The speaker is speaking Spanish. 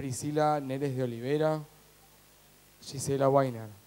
Priscila Neres de Olivera, Gisela Weiner.